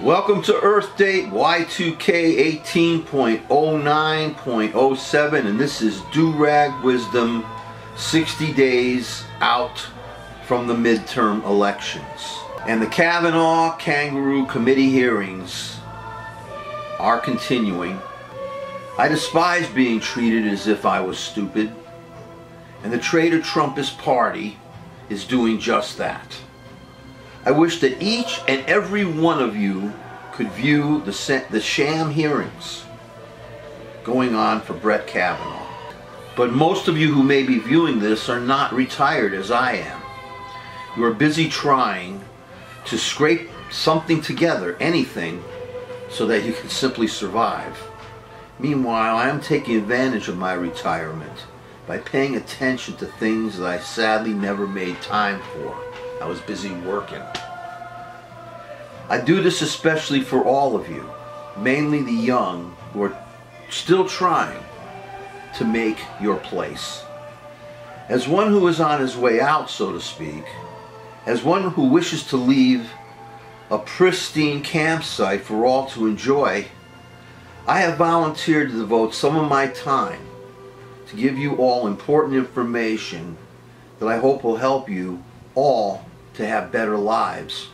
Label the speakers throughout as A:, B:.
A: Welcome to Earth Date Y2K 18.09.07 and this is Doo Rag Wisdom 60 days out from the midterm elections. And the Kavanaugh Kangaroo Committee hearings are continuing. I despise being treated as if I was stupid. And the traitor Trumpist party is doing just that. I wish that each and every one of you could view the, the sham hearings going on for Brett Kavanaugh. But most of you who may be viewing this are not retired as I am. You are busy trying to scrape something together, anything, so that you can simply survive. Meanwhile, I am taking advantage of my retirement by paying attention to things that I sadly never made time for. I was busy working. I do this especially for all of you, mainly the young who are still trying to make your place. As one who is on his way out, so to speak, as one who wishes to leave a pristine campsite for all to enjoy, I have volunteered to devote some of my time to give you all important information that I hope will help you all to have better lives.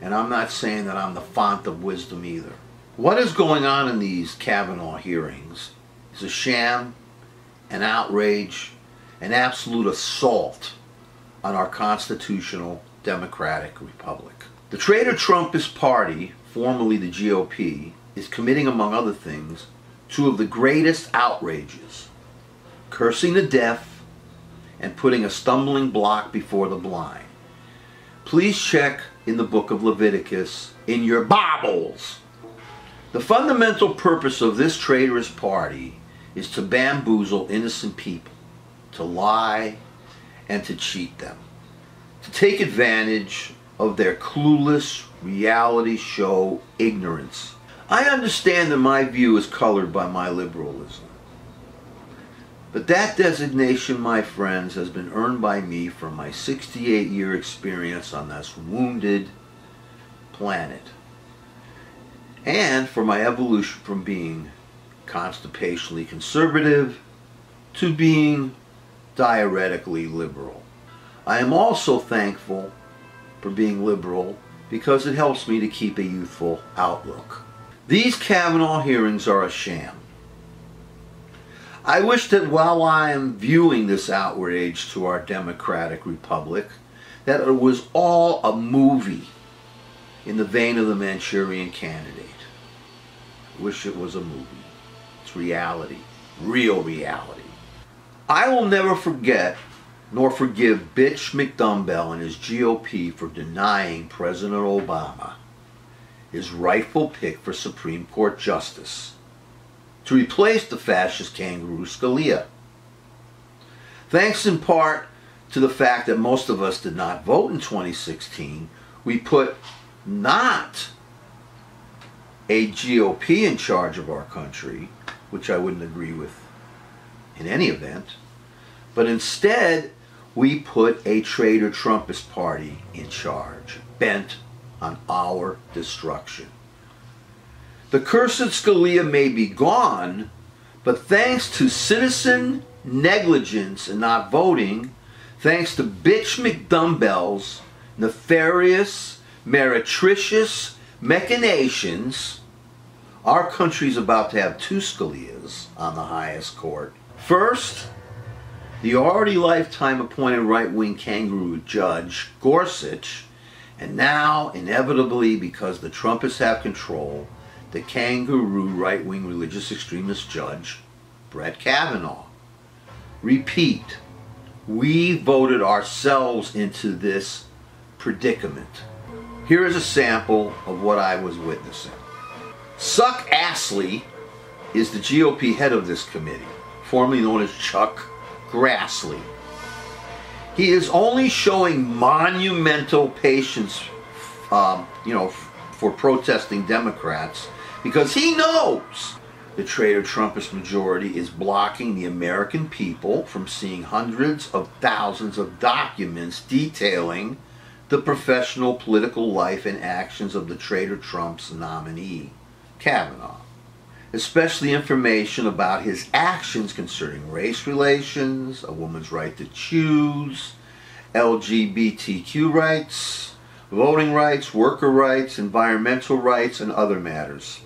A: And I'm not saying that I'm the font of wisdom either. What is going on in these Kavanaugh hearings is a sham, an outrage, an absolute assault on our constitutional democratic republic. The traitor Trumpist party, formerly the GOP, is committing, among other things, two of the greatest outrages cursing the deaf and putting a stumbling block before the blind. Please check in the book of Leviticus in your Bibles. The fundamental purpose of this traitorous party is to bamboozle innocent people, to lie, and to cheat them, to take advantage of their clueless reality show ignorance. I understand that my view is colored by my liberalism. But that designation, my friends, has been earned by me from my 68 year experience on this wounded planet. And for my evolution from being constipationally conservative to being diuretically liberal. I am also thankful for being liberal because it helps me to keep a youthful outlook. These Kavanaugh hearings are a sham. I wish that while I am viewing this outrage to our democratic republic, that it was all a movie in the vein of the Manchurian candidate. I wish it was a movie. It's reality, real reality. I will never forget nor forgive Bitch McDumbbell and his GOP for denying President Obama his rightful pick for Supreme Court Justice to replace the fascist kangaroo Scalia. Thanks in part to the fact that most of us did not vote in 2016, we put not a GOP in charge of our country, which I wouldn't agree with in any event, but instead we put a traitor Trumpist party in charge, bent on our destruction. The cursed Scalia may be gone, but thanks to citizen negligence in not voting, thanks to bitch McDumbbell's nefarious, meretricious machinations, our country's about to have two Scalias on the highest court. First, the already lifetime appointed right-wing kangaroo judge, Gorsuch, and now, inevitably, because the Trumpists have control, the kangaroo right wing religious extremist judge, Brett Kavanaugh. Repeat, we voted ourselves into this predicament. Here is a sample of what I was witnessing. Suck Astley is the GOP head of this committee, formerly known as Chuck Grassley. He is only showing monumental patience, um, you know, for protesting Democrats because he knows the traitor Trumpist majority is blocking the American people from seeing hundreds of thousands of documents detailing the professional political life and actions of the traitor Trump's nominee, Kavanaugh, especially information about his actions concerning race relations, a woman's right to choose, LGBTQ rights, voting rights, worker rights, environmental rights, and other matters.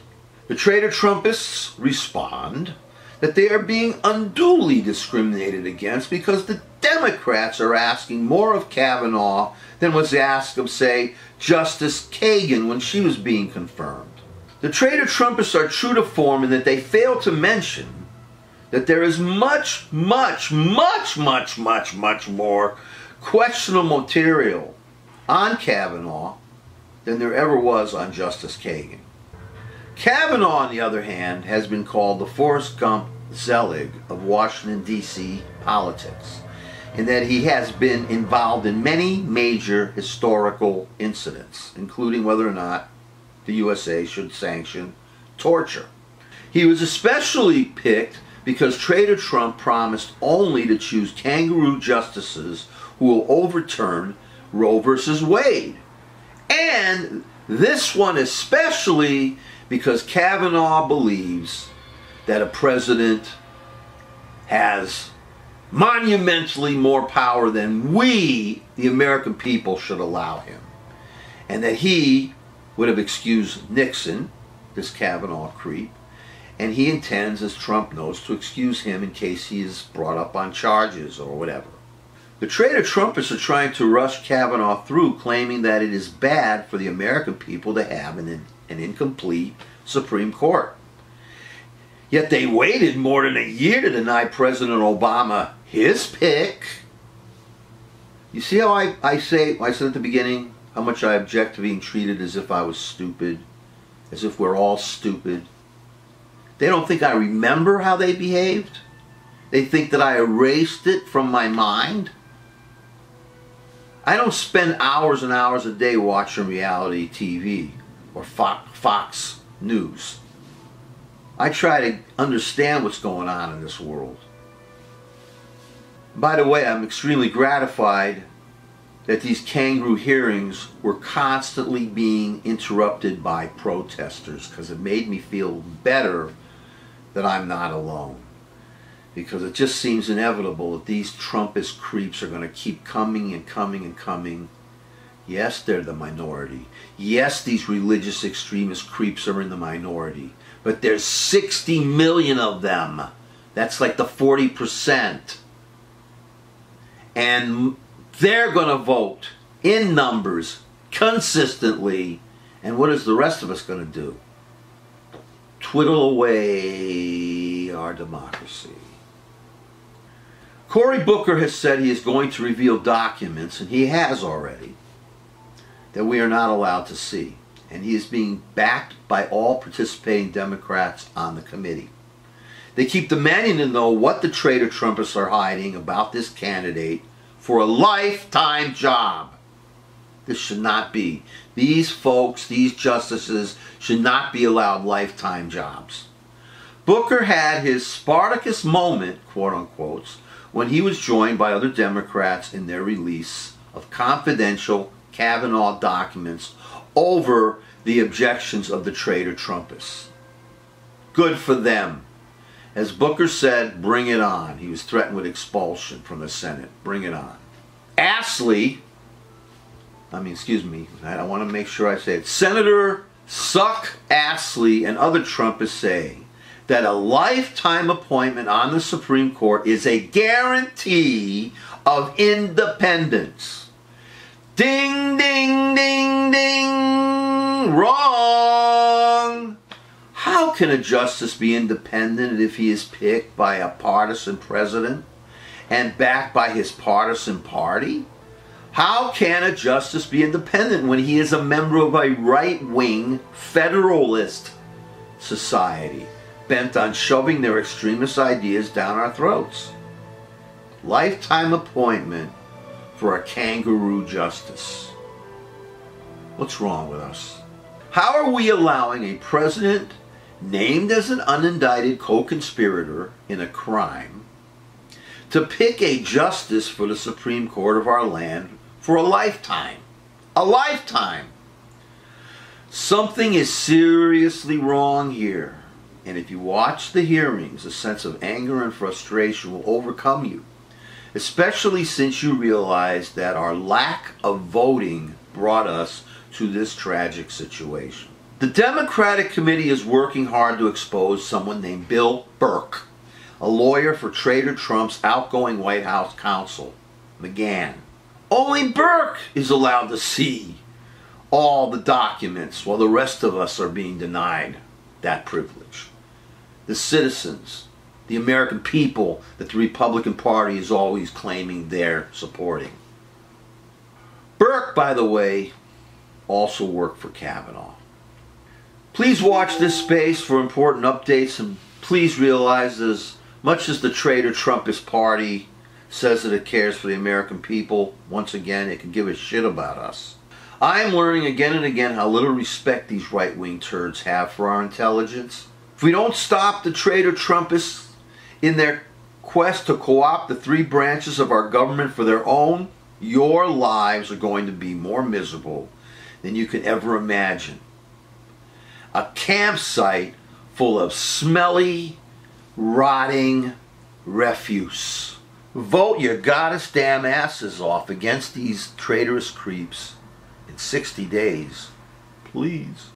A: The traitor Trumpists respond that they are being unduly discriminated against because the Democrats are asking more of Kavanaugh than was asked of, say, Justice Kagan when she was being confirmed. The traitor Trumpists are true to form in that they fail to mention that there is much, much, much, much, much, much more questionable material on Kavanaugh than there ever was on Justice Kagan. Kavanaugh, on the other hand, has been called the Forrest Gump Zelig of Washington, D.C. politics, in that he has been involved in many major historical incidents, including whether or not the USA should sanction torture. He was especially picked because Trader Trump promised only to choose kangaroo justices who will overturn Roe versus Wade. And this one especially because Kavanaugh believes that a president has monumentally more power than we, the American people, should allow him. And that he would have excused Nixon, this Kavanaugh creep, and he intends, as Trump knows, to excuse him in case he is brought up on charges or whatever. The traitor Trumpists are trying to rush Kavanaugh through, claiming that it is bad for the American people to have an, an incomplete Supreme Court. Yet they waited more than a year to deny President Obama his pick. You see how I, I say, I said at the beginning, how much I object to being treated as if I was stupid, as if we're all stupid. They don't think I remember how they behaved. They think that I erased it from my mind. I don't spend hours and hours a day watching reality TV or Fox News. I try to understand what's going on in this world. By the way, I'm extremely gratified that these kangaroo hearings were constantly being interrupted by protesters because it made me feel better that I'm not alone because it just seems inevitable that these Trumpist creeps are going to keep coming and coming and coming. Yes, they're the minority. Yes, these religious extremist creeps are in the minority. But there's 60 million of them. That's like the 40%. And they're going to vote in numbers consistently. And what is the rest of us going to do? Twiddle away our democracy. Cory Booker has said he is going to reveal documents, and he has already, that we are not allowed to see. And he is being backed by all participating Democrats on the committee. They keep demanding to know what the traitor Trumpists are hiding about this candidate for a lifetime job. This should not be. These folks, these justices, should not be allowed lifetime jobs. Booker had his Spartacus moment, quote unquote, when he was joined by other Democrats in their release of confidential Kavanaugh documents over the objections of the traitor Trumpists. Good for them. As Booker said, bring it on. He was threatened with expulsion from the Senate. Bring it on. Astley, I mean, excuse me, I want to make sure I say it. Senator Suck Astley and other Trumpists say that a lifetime appointment on the Supreme Court is a guarantee of independence. Ding, ding, ding, ding. Wrong. How can a justice be independent if he is picked by a partisan president and backed by his partisan party? How can a justice be independent when he is a member of a right wing federalist society? bent on shoving their extremist ideas down our throats. Lifetime appointment for a kangaroo justice. What's wrong with us? How are we allowing a president named as an unindicted co-conspirator in a crime to pick a justice for the Supreme Court of our land for a lifetime? A lifetime. Something is seriously wrong here. And if you watch the hearings, a sense of anger and frustration will overcome you, especially since you realize that our lack of voting brought us to this tragic situation. The Democratic Committee is working hard to expose someone named Bill Burck, a lawyer for Trader Trump's outgoing White House counsel, McGahn. Only Burck is allowed to see all the documents while the rest of us are being denied that privilege. The citizens, the American people that the Republican Party is always claiming they're supporting. Burck, by the way, also worked for Kavanaugh. Please watch this space for important updates and please realize as much as the traitor Trumpist party says that it cares for the American people, once again, it can give a shit about us. I am learning again and again how little respect these right-wing turds have for our intelligence. If we don't stop the traitor Trumpists in their quest to co-opt the three branches of our government for their own, your lives are going to be more miserable than you can ever imagine. A campsite full of smelly, rotting refuse. Vote your goddess damn asses off against these traitorous creeps in 60 days. Please.